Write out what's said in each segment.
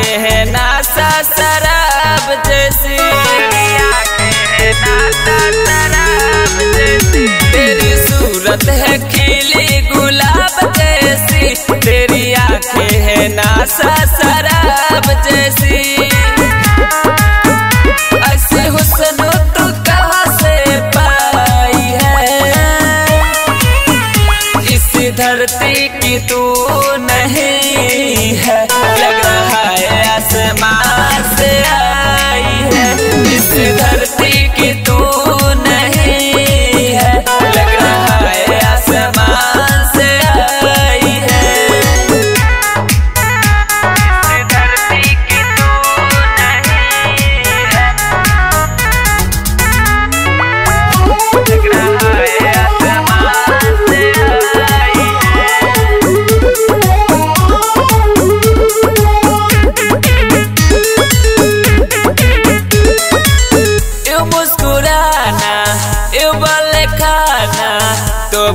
के नासा शराब जैसी। तेरी सूरत है खिली गुलाब जैसी। तेरी आँखें है नासा शराब जैसी। ऐसे तू कहा पाई है? इस धरती की तू नहीं है।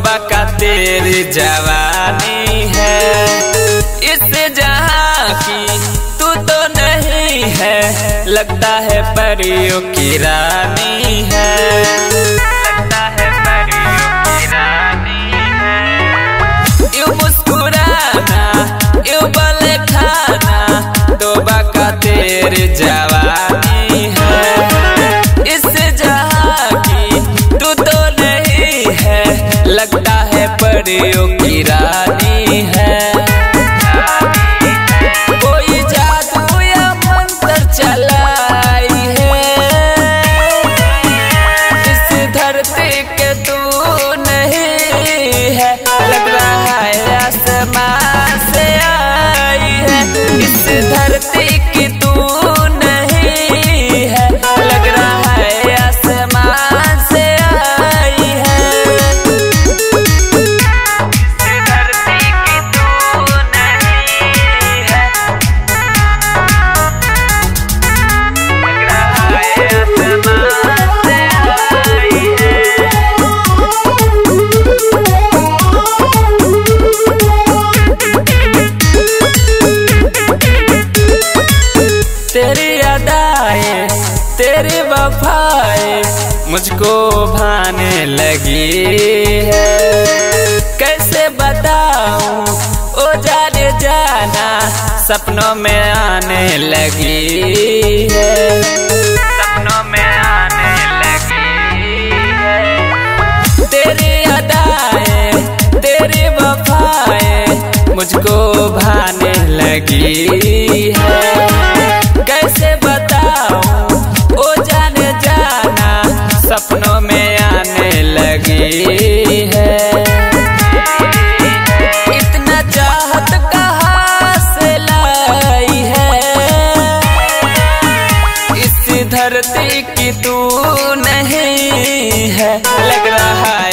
का तेरी जवानी है। इस जहाँ की तू तो नहीं है, लगता है परियों की रानी। 你有 भाई मुझको भाने लगी है। कैसे बताऊँ? ओ जाने जाना, सपनों में आने लगी है। धरती की तू नहीं है। लग रहा है